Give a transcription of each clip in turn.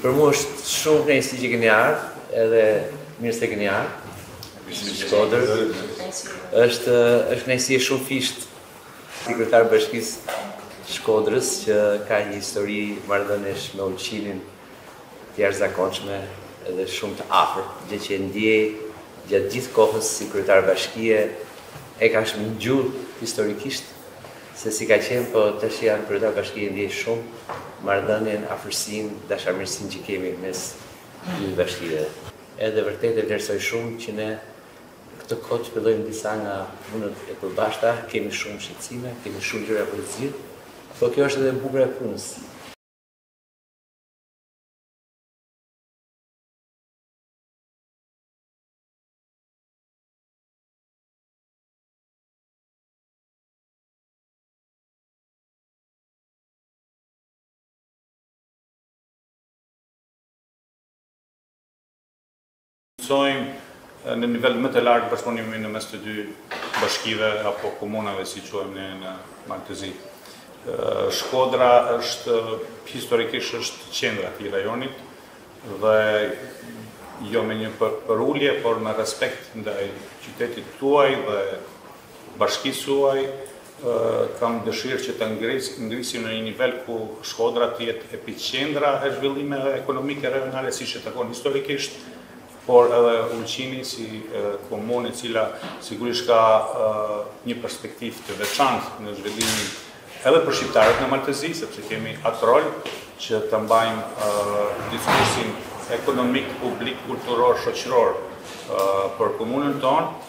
Për mua është shumë kënaqësi që keni ardhur, edhe mirë se keni ardhur në Shkodër. Është është kënaqësi e shumëfishtë si kryetar i Bashkisë së Shkodrës që ka një histori marrëdhënesh me Ulqinin të jashtëzakonshme edhe shumë të afërt, gjë që e ndjej gjatë gjithë kohës si kryetar bashkie, e kam njohur historikisht Se si ka qenë po tash që jam kryetar bashkie e ndjej shumë marrëdhënien, afërsinë, dashamirësinë që kemi mes dy bashkive. Edhe vërtet e vlerësoj shumë që ne në këtë kohë të fillojmë disa nga punët e përbashkëta, kemi shumë shqetësime, kemi shumë gjëra për t'zgjidh, po kjo është edhe e bukura e punës. mësojmë në nivel më të lartë bashkëpunimin në mes të dy bashkive apo komunave, si i quajmë ne në Mal të Zi. Shkodra është historikisht është qendra e rajonit dhe jo me një përulje, por me respekt ndaj qytetit tuaj dhe Bashkisë suaj, kam dëshirë që ta ngrisim në një nivel ku Shkodra të jetë epiqendra e zhvillimeve ekonomike regjionale siç i takon historikisht, por edhe Ulqini si komunë e cila sigurisht ka një perspektivë të veçantë në zhvillimin edhe për shqiptarët në Mal të Zi, sepse kemi atë rol që ta mbajmë diskursin ekonomik, publik, kulturor, shoqëror për komunën tonë.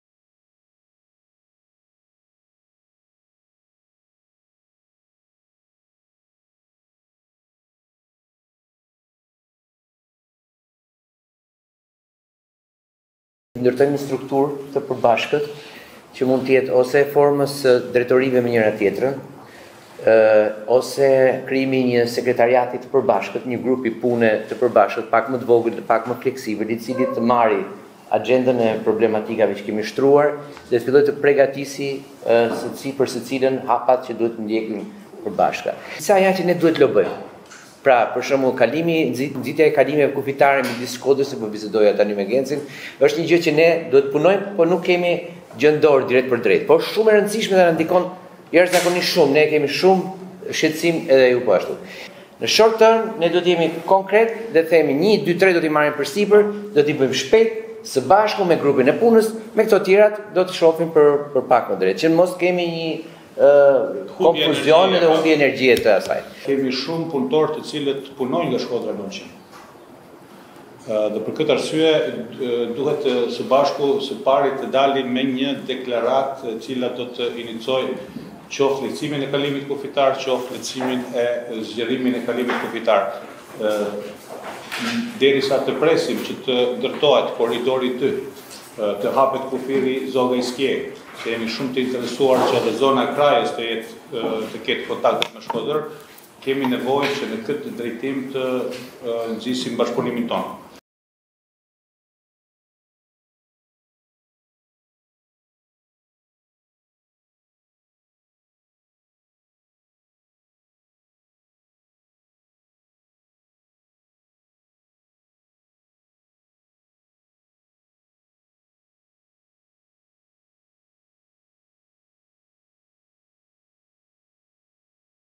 ndërtojmë një strukturë të përbashkët që mund të jetë ose formë e drejtorive me njëra tjetrën, ë ose krijimi i një sekretariati të përbashkët, një grupi pune të përbashkët, pak më të vogël, pak më fleksibël, i cili të marrë axhendën e problematikave që kemi shtruar dhe të fillojë të pregatisë ë për secilën hapat që duhet të ndjekim për bashkë. Disa janë që ne duhet të lobojmë. Pra, për shembull, kalimi, nxitja e kalimeve kufitare midis Shkodrës se po bisedoja tani me Gencin, është një gjë që ne duhet të punojmë, por nuk kemi gjë në dorë drejtpërdrejt. Por shumë e rëndësishme dhe na ndikon Jashtëzakonisht shumë, ne kemi shumë shqetësim edhe ju po ashtu. Në short term ne do të jemi konkret dhe themi 1 2 3 do t'i marrim përsipër, do t'i bëjmë shpejt së bashku me grupin e punës, me këto tjerat do të shohim për për pak më drejt, që ne mos kemi një uh, konfuzion dhe humbje energjie të asaj. Kemi shumë punëtorë të cilët punojnë nga Shkodra në Ulqin. Dhe për këtë arsye duhet së bashku së pari të dalim me një deklaratë e cila do të inicojë qoftë lehtësimin e kalimit kufitar, qoftë lehtësimin e zgjerimin e kalimit kufitar. Derisa të presim që të ndërtohet korridori 2, të hapet kufiri Zogaj-Skje, se jemi shumë të interesuar që edhe zona e Krajës të jetë të ketë kontakt me Shkodër, Kemi nevojë që në këtë drejtim të nxisim bashkëpunimin tonë.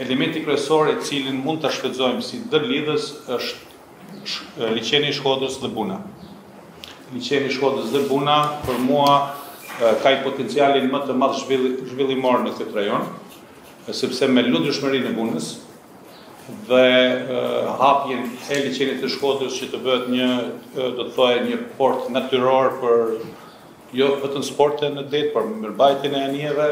Elementi kryesor të cilin mund të shfrytëzojmë si ndërlidhës është liqeni i Shkodrës dhe Buna. Liqeni i Shkodrës dhe Buna për mua ka i potencialin më të madh zhvillimor në këtë rajon, sepse me lundrueshmërinë e Bunës, dhe hapjen e liqenit të Shkodrës që të bëhet një, do të thoja, një port natyror për jo vetëm sporte në det, por mirëbajtjen e anijeve,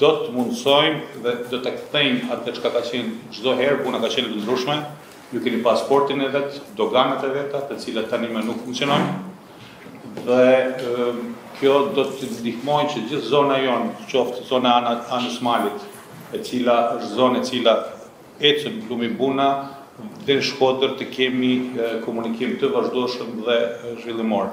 do të mundësojmë dhe do të kthejmë atë çka ka qenë çdo herë, Buna ka qenë e lundrueshme, ju keni pas portin e vet, doganat e veta, të cilat tanimë nuk funksionojnë, Dhe kjo do të ndihmojë që gjithë zona jonë, qoftë zona e Anës Malit, e cila është zonë e cila ecën lumi Buna dhe në Shkodër të kemi komunikim të vazhdueshëm dhe zhvillimor.